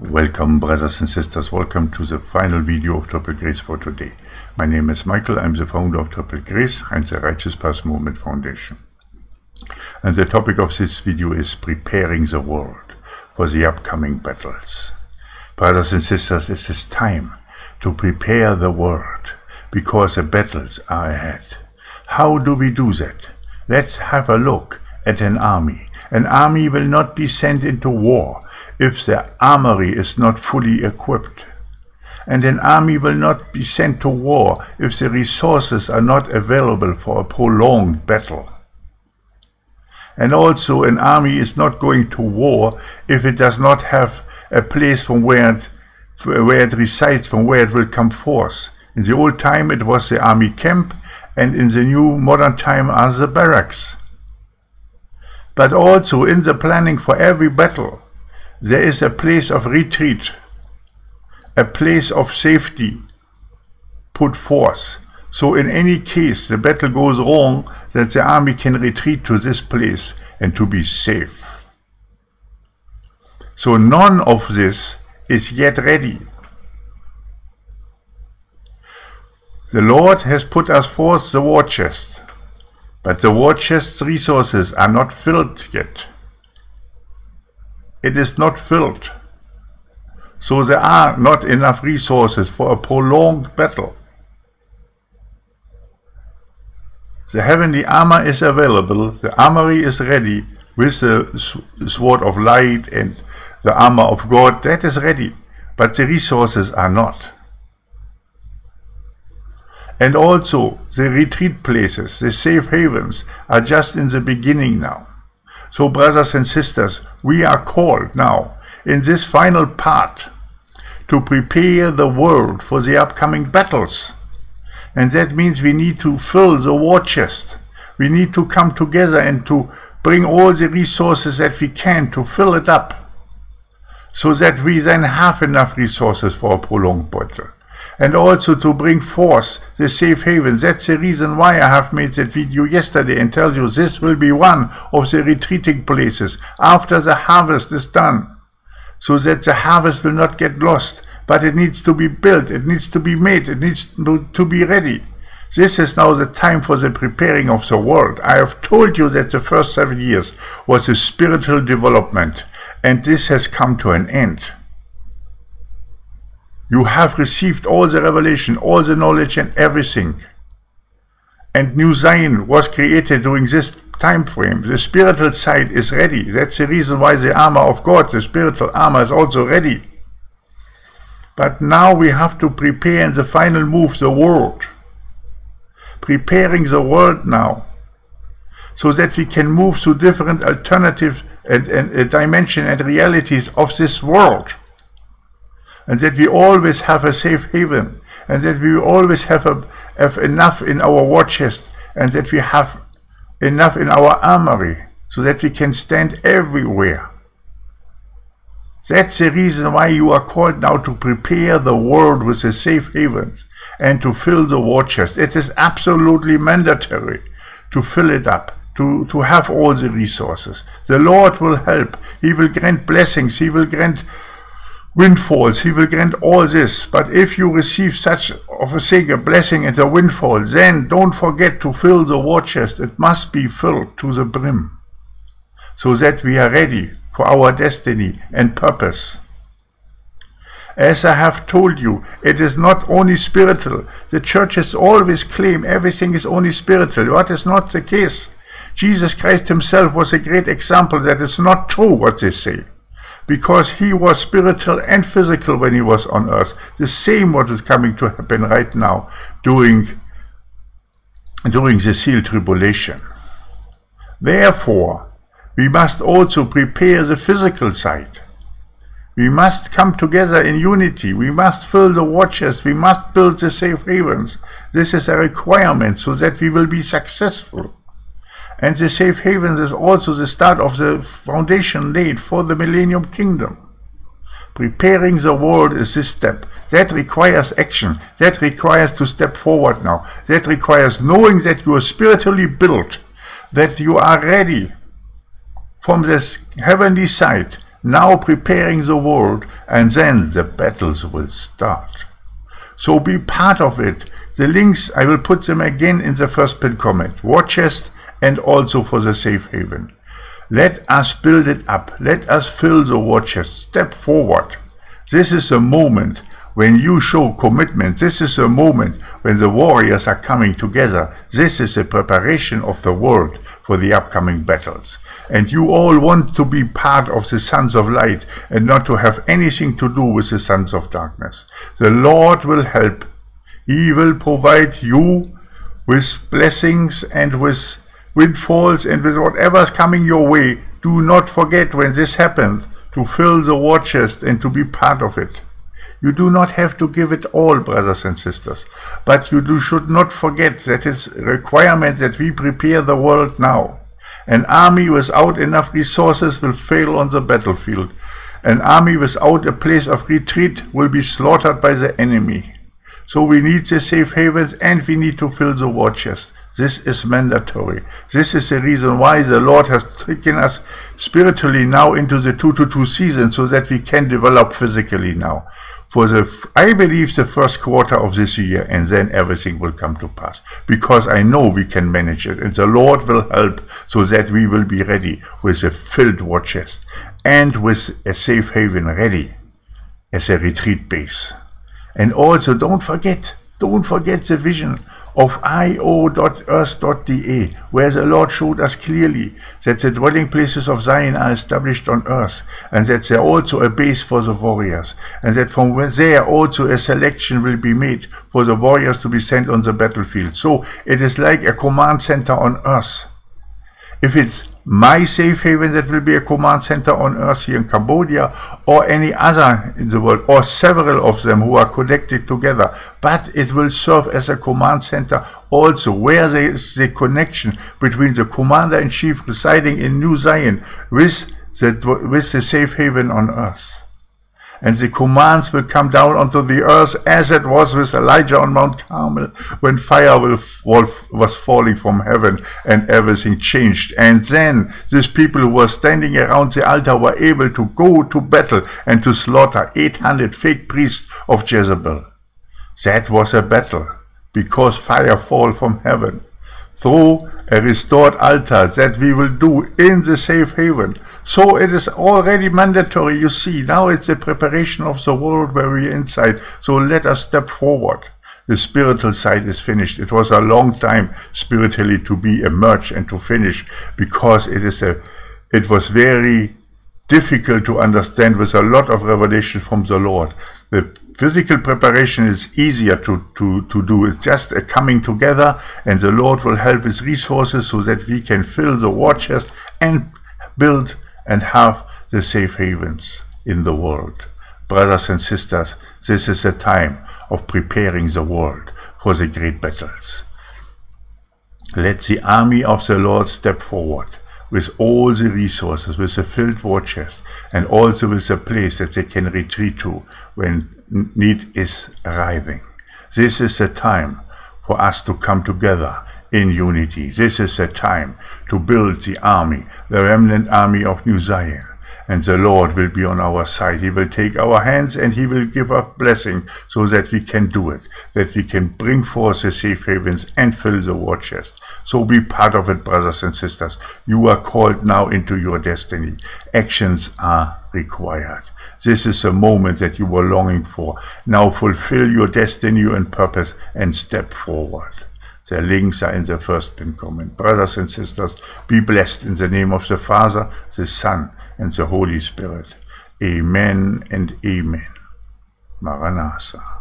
Welcome brothers and sisters, welcome to the final video of Triple Grace for today. My name is Michael, I'm the founder of Triple Grace and the Righteous Path Movement Foundation. And the topic of this video is preparing the world for the upcoming battles. Brothers and sisters, it is time to prepare the world because the battles are ahead. How do we do that? Let's have a look at an army. An army will not be sent into war if the armory is not fully equipped. And an army will not be sent to war if the resources are not available for a prolonged battle. And also an army is not going to war if it does not have a place from where it, where it resides, from where it will come forth. In the old time it was the army camp, and in the new modern time are the barracks. But also in the planning for every battle, there is a place of retreat, a place of safety put forth. So in any case the battle goes wrong, that the army can retreat to this place and to be safe. So none of this is yet ready. The Lord has put us forth the war chest, but the war chest's resources are not filled yet it is not filled. So there are not enough resources for a prolonged battle. The heavenly armor is available, the armory is ready with the sword of light and the armor of God, that is ready, but the resources are not. And also the retreat places, the safe havens, are just in the beginning now. So, brothers and sisters, we are called now in this final part to prepare the world for the upcoming battles. And that means we need to fill the war chest. We need to come together and to bring all the resources that we can to fill it up so that we then have enough resources for a prolonged battle and also to bring forth the safe haven. That's the reason why I have made that video yesterday and tell you this will be one of the retreating places after the harvest is done. So that the harvest will not get lost, but it needs to be built, it needs to be made, it needs to be ready. This is now the time for the preparing of the world. I have told you that the first seven years was a spiritual development, and this has come to an end. You have received all the revelation, all the knowledge and everything. And New Zion was created during this time frame. The spiritual side is ready. That's the reason why the armor of God, the spiritual armor, is also ready. But now we have to prepare in the final move the world. Preparing the world now. So that we can move to different alternative and, and, and dimension and realities of this world and that we always have a safe haven, and that we always have, a, have enough in our war chest, and that we have enough in our armory, so that we can stand everywhere. That's the reason why you are called now to prepare the world with the safe havens and to fill the war chest. It is absolutely mandatory to fill it up, to, to have all the resources. The Lord will help. He will grant blessings. He will grant windfalls. He will grant all this. But if you receive such of a sake a blessing and a windfall, then don't forget to fill the war chest. It must be filled to the brim, so that we are ready for our destiny and purpose. As I have told you, it is not only spiritual. The churches always claim everything is only spiritual. What is not the case. Jesus Christ himself was a great example that it's not true what they say because he was spiritual and physical when he was on earth. The same what is coming to happen right now during, during the seal tribulation. Therefore, we must also prepare the physical side. We must come together in unity. We must fill the war chest. We must build the safe havens. This is a requirement so that we will be successful. And the safe havens is also the start of the foundation laid for the millennium kingdom. Preparing the world is this step. That requires action. That requires to step forward now. That requires knowing that you are spiritually built, that you are ready from this heavenly side, now preparing the world, and then the battles will start. So be part of it. The links, I will put them again in the first pin comment. War chest and also for the safe haven. Let us build it up. Let us fill the war chest. Step forward. This is a moment when you show commitment. This is a moment when the warriors are coming together. This is a preparation of the world for the upcoming battles. And you all want to be part of the sons of light and not to have anything to do with the sons of darkness. The Lord will help. He will provide you with blessings and with windfalls and with whatever is coming your way. Do not forget when this happened to fill the war chest and to be part of it. You do not have to give it all, brothers and sisters, but you do, should not forget that it's a requirement that we prepare the world now. An army without enough resources will fail on the battlefield. An army without a place of retreat will be slaughtered by the enemy. So we need the safe havens and we need to fill the war chest. This is mandatory. This is the reason why the Lord has taken us spiritually now into the 2 to 2 season so that we can develop physically now for the, I believe, the first quarter of this year, and then everything will come to pass. Because I know we can manage it, and the Lord will help so that we will be ready with a filled war chest and with a safe haven ready as a retreat base. And also, don't forget, don't forget the vision of io.earth.de, where the Lord showed us clearly that the dwelling places of Zion are established on earth, and that there also a base for the warriors, and that from there also a selection will be made for the warriors to be sent on the battlefield. So it is like a command center on earth. If it's my safe haven that will be a command center on earth here in Cambodia or any other in the world or several of them who are connected together. But it will serve as a command center also. Where there is the connection between the commander-in-chief residing in New Zion with the, with the safe haven on earth and the commands will come down onto the earth as it was with Elijah on Mount Carmel when fire was falling from heaven and everything changed. And then these people who were standing around the altar were able to go to battle and to slaughter 800 fake priests of Jezebel. That was a battle because fire fall from heaven through a restored altar that we will do in the safe haven so it is already mandatory, you see. Now it's the preparation of the world where we're inside. So let us step forward. The spiritual side is finished. It was a long time spiritually to be emerged and to finish because it is a, it was very difficult to understand with a lot of revelation from the Lord. The physical preparation is easier to, to, to do. It's just a coming together and the Lord will help with resources so that we can fill the war chest and build and have the safe havens in the world. Brothers and sisters, this is a time of preparing the world for the great battles. Let the army of the Lord step forward with all the resources, with a filled war chest, and also with a place that they can retreat to when need is arriving. This is the time for us to come together in unity. This is the time to build the army, the remnant army of New Zion. And the Lord will be on our side. He will take our hands and He will give us blessing so that we can do it, that we can bring forth the safe havens and fill the war chest. So be part of it, brothers and sisters. You are called now into your destiny. Actions are required. This is a moment that you were longing for. Now fulfill your destiny and purpose and step forward. The links are in the first pin comment. Brothers and sisters, be blessed in the name of the Father, the Son, and the Holy Spirit. Amen and Amen. Maranatha.